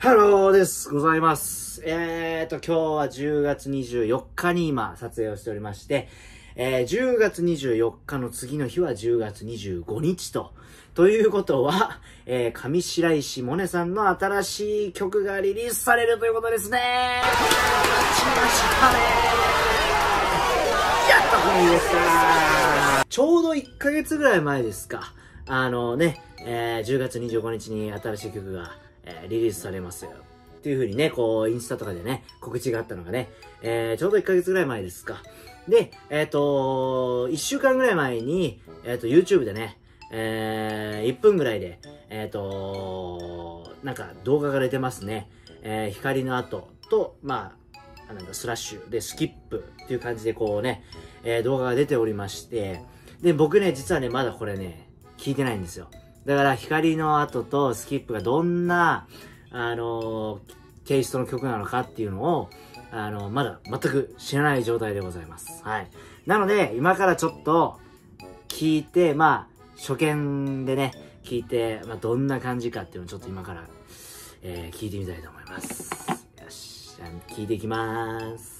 ハローでございます。えーと、今日は10月24日に今撮影をしておりまして、えー、10月24日の次の日は10月25日と、ということは、えー、上白石萌音さんの新しい曲がリリースされるということですね待ちましたねやっとこの日でしたちょうど1ヶ月ぐらい前ですか。あのね、えー、10月25日に新しい曲が、えーリリースされます。っていう風にね、こう、インスタとかでね、告知があったのがね、えー、ちょうど1ヶ月ぐらい前ですか。で、えっ、と1週間ぐらい前に、えっ、と、YouTube でね、えー、1分ぐらいで、えっ、となんか動画が出てますね。えー、光の後と、まあ、なんかスラッシュでスキップっていう感じでこうね、えー動画が出ておりまして、で、僕ね、実はね、まだこれね、聞いてないんですよ。だから、光の後とスキップがどんな、あのテイストの曲なのかっていうのを、あのまだ全く知らない状態でございます。はい。なので、今からちょっと、聞いて、まあ、初見でね、聞いて、まあ、どんな感じかっていうのをちょっと今から、えー聞いてみたいと思います。よし、じゃあ聞いていきます。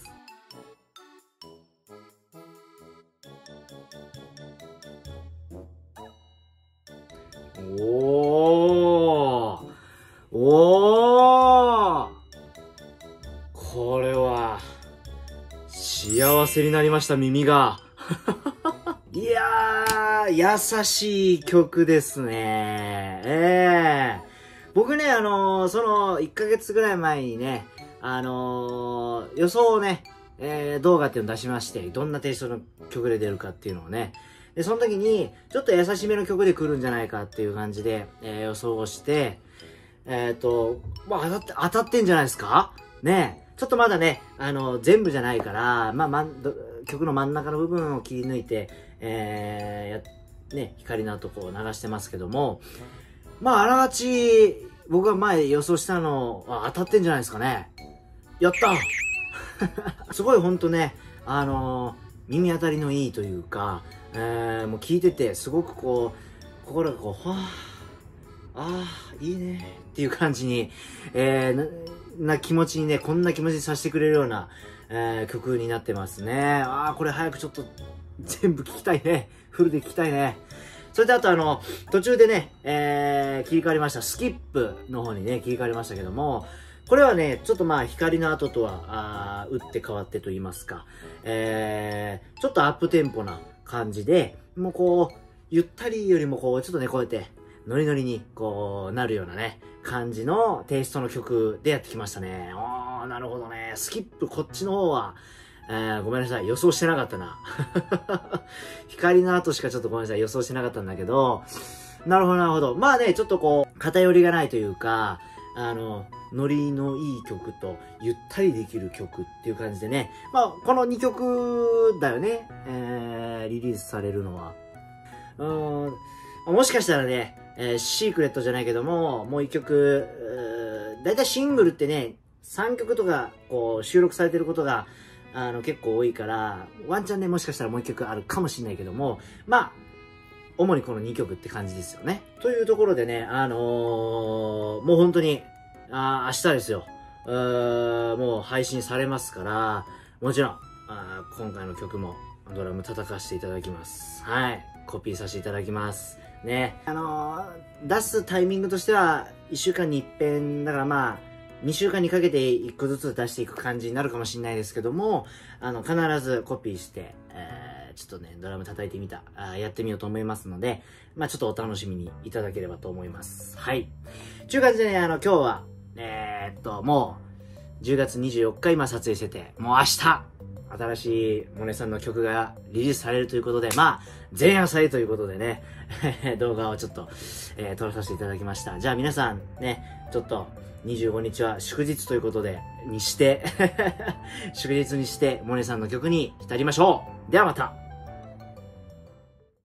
せになりました、耳が。いやー、優しい曲ですね。ええ僕ね、あのーその、1ヶ月ぐらい前にね、あのー予想をね、えー動画っていうのを出しまして、どんなテイストの曲で出るかっていうのをね、で、その時に、ちょっと優しめの曲で来るんじゃないかっていう感じで、えー予想をして、えっ、と、まあ、当たって、当たってんじゃないですか？ねえちょっとまだね、あの、全部じゃないから、まあ、ま、曲の真ん中の部分を切り抜いて、えー、ね、光の後こう流してますけども、まあ、あらがち、僕が前予想したのは当たってんじゃないですかね。やった すごいほんとね、あの耳当たりのいいというか、えー、もう聞いてて、すごくこう、心がこう、はぁ、ああ、いいねっていう感じに、えー、な、気持ちにね、こんな気持ちにさせてくれるような、えー曲になってますね。ああ、これ早くちょっと全部聞きたいね。フルで聞きたいね。それであとあの、途中でね、えー、切り替わりました。スキップの方にね、切り替わりましたけども、これはね、ちょっとまあ光の後とは、あー打って変わってと言いますか、えー、ちょっとアップテンポな感じで、もうこう、ゆったりよりもこう、ちょっとね、こうやって、ノリノリに、こう、なるようなね、感じのテイストの曲でやってきましたね。おー、なるほどね。スキップ、こっちの方は、えー、ごめんなさい。予想してなかったな。光の後しかちょっとごめんなさい。予想してなかったんだけど、なるほど、なるほど。まあね、ちょっとこう、偏りがないというか、あの、ノリのいい曲と、ゆったりできる曲っていう感じでね。まあ、この2曲だよね。えー、リリースされるのは。うーん、もしかしたらね、えーシークレットじゃないけども、もう一曲、うだいたいシングルってね、3曲とか、こう、収録されてることが、あの、結構多いから、ワンチャンね、もしかしたらもう一曲あるかもしれないけども、まあ、主にこの2曲って感じですよね。というところでね、あのーもう本当に、あ明日ですよ。うーもう配信されますから、もちろん、あ今回の曲もドラム叩かせていただきます。はい。コピーさせていただきます。ね。あのー出すタイミングとしては、1週間に一遍、だからまあ、2週間にかけて1個ずつ出していく感じになるかもしれないですけども、あの、必ずコピーして、えーちょっとね、ドラム叩いてみた、あやってみようと思いますので、まあちょっとお楽しみにいただければと思います。はい。ちゅう感じでね、あの、今日は、えーっと、もう、10月24日今撮影してて、もう明日、新しいモネさんの曲がリリースされるということで、まあ、前夜祭ということでね、動画をちょっと、えー撮らさせていただきました。じゃあ皆さんね、ちょっと、25日は祝日ということで、にして、祝日にして、モネさんの曲に浸りましょうではまた